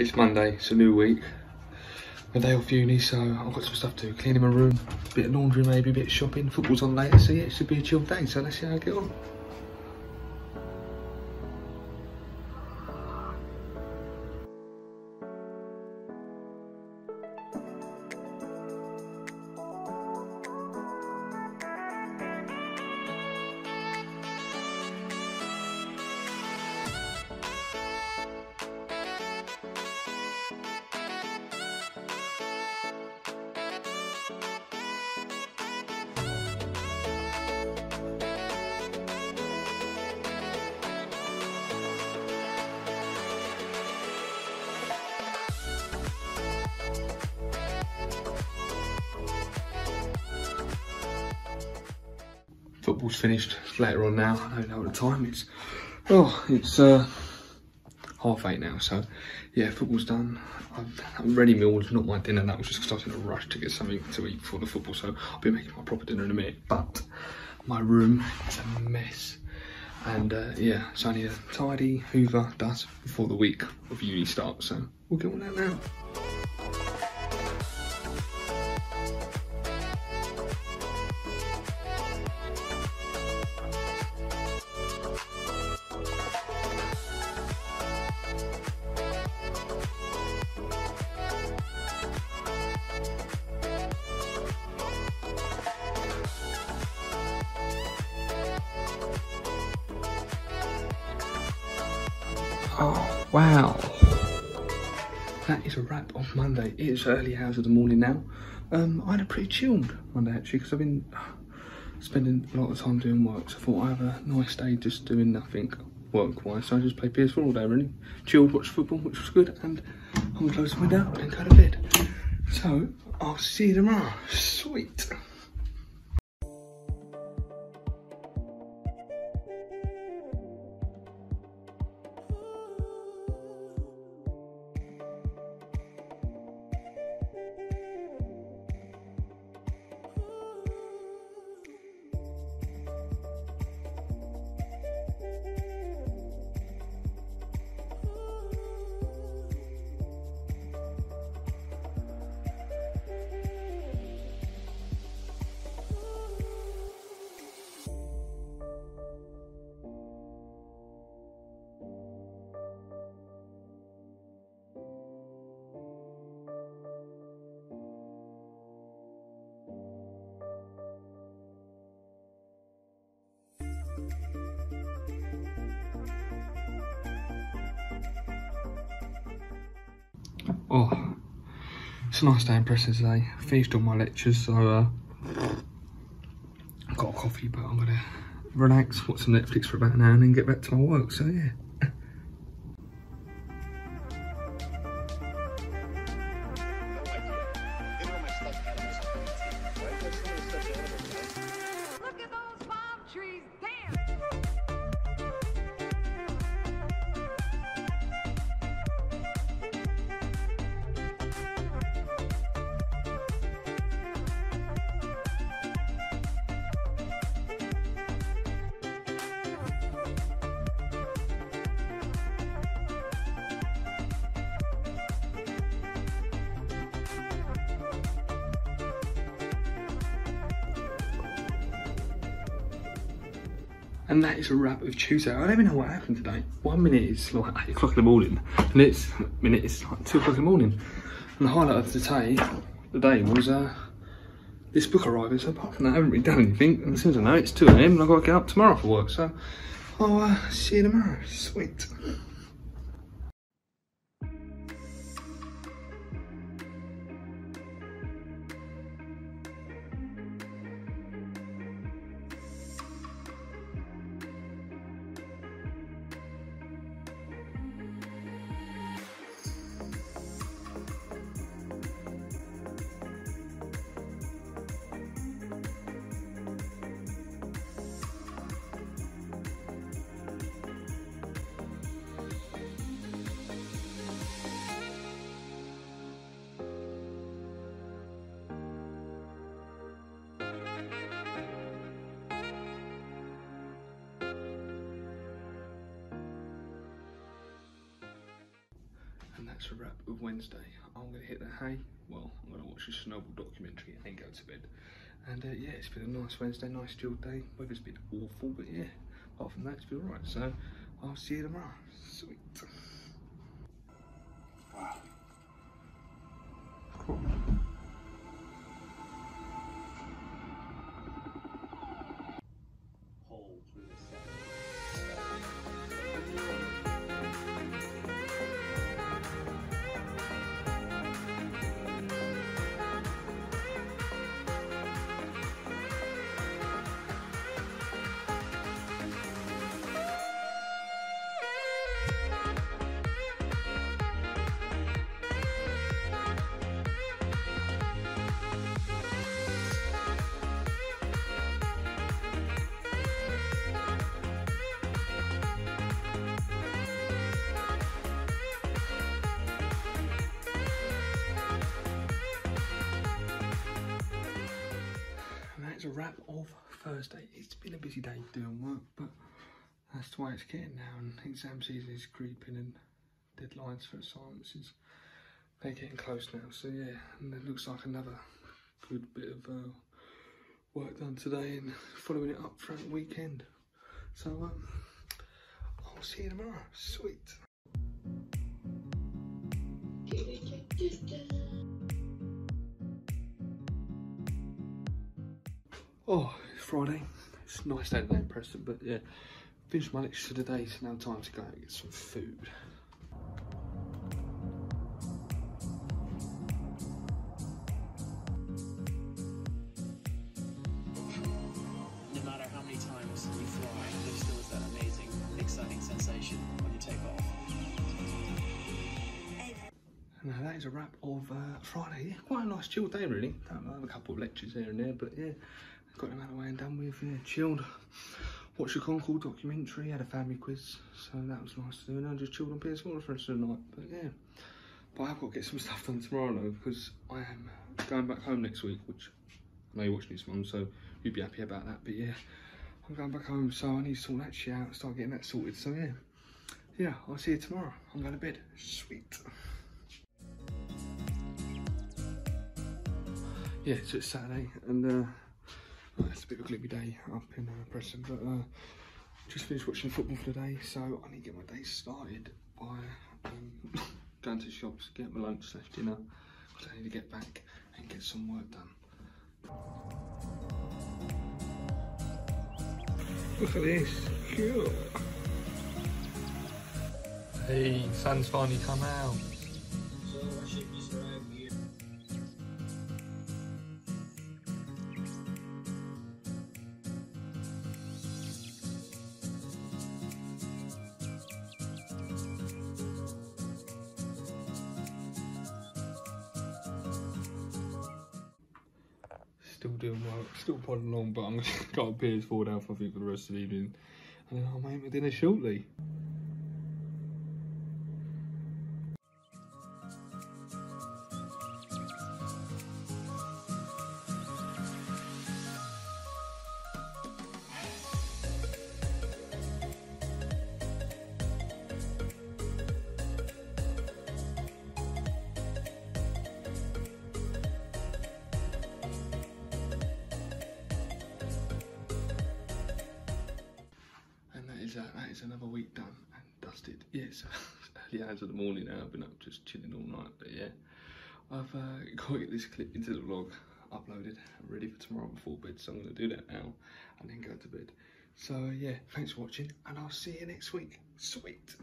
It's Monday, it's a new week. A day off uni, so I've got some stuff to do. Cleaning my room, a bit of laundry maybe, a bit of shopping. Football's on later, so yeah, it should be a chill day. So let's see how I get on. Football's finished later on now. I don't know what the time is. Oh, it's uh, half eight now, so yeah, football's done. I've, I've ready meals, not my dinner. That was just because I was in a rush to get something to eat for the football, so I'll be making my proper dinner in a minute. But my room is a mess. And uh, yeah, so I need a tidy, hoover, dust before the week of uni starts. So we'll get on that now. Oh, wow. That is a wrap on Monday. It is early hours of the morning now. Um, I had a pretty chilled Monday actually because I've been spending a lot of time doing work. So I thought I have a nice day just doing nothing work-wise. So I just played PS4 all day really. Chilled, watched football, which was good. And I'm going to close the window and go to bed. So I'll see you tomorrow. Sweet. Oh, it's a nice day in Preston today. Finished all my lectures, so uh, I've got a coffee, but I'm gonna relax, watch some Netflix for about an hour, and then get back to my work. So yeah. And that is a wrap of Tuesday. I don't even know what happened today. One minute it's like 8 o'clock in the morning, the next minute it's like 2 o'clock in the morning. And the highlight of the day, the day was uh, this book arriving. So apart from that, I haven't really done anything. And as soon as I know it's 2 a.m. and I've got to get up tomorrow for work. So I'll uh, see you tomorrow. Sweet. That's a wrap of Wednesday. I'm gonna hit the hay. Well, I'm gonna watch the snowball documentary and then go to bed. And uh, yeah, it's been a nice Wednesday, nice chilled day. Weather's been awful, but yeah, apart from that, it's been alright. So I'll see you tomorrow. Sweet. Wow. Cool. A wrap of Thursday. It's been a busy day doing work, but that's the way it's getting now. And exam season is creeping, and deadlines for assignments they're getting close now. So yeah, and it looks like another good bit of uh, work done today, and following it up for the weekend. So um, I'll see you tomorrow. Sweet. Oh, it's Friday. It's a nice day today in Preston, but yeah, finished my lecture for the day, so now time to go out and get some food. No matter how many times you fly, there still is that amazing, exciting sensation when you take off. Now that is a wrap of uh, Friday. Yeah, quite a nice chill day really. I have a couple of lectures here and there, but yeah, got them out of the way and done with. Yeah, chilled. Watched the Concorde documentary, had a family quiz, so that was nice to do. And I just chilled on PS4 for the rest of the night. But yeah, but I've got to get some stuff done tomorrow though, because I am going back home next week, which I know you're watching this one, so you'd be happy about that. But yeah, I'm going back home, so I need to sort that shit out and start getting that sorted. So yeah, yeah, I'll see you tomorrow. I'm going to bed. Sweet. yeah, so it's Saturday and uh, it's a bit of a gloomy day up in uh, Preston, but uh, just finished watching football for the day, so I need to get my day started by um, going to the shops, get my lunch slash dinner, because I need to get back and get some work done. Look at this, cool. Hey, sun's finally come out. Doing work, still plodding along, but I'm gonna got a PS4 down for I think for the rest of the evening, and then I'll make my dinner shortly. Is another week done and dusted. Yes, early hours of the morning now. I've been up just chilling all night, but yeah, I've uh, got to get this clip into the vlog uploaded, ready for tomorrow before bed. So I'm going to do that now and then go to bed. So yeah, thanks for watching, and I'll see you next week. Sweet.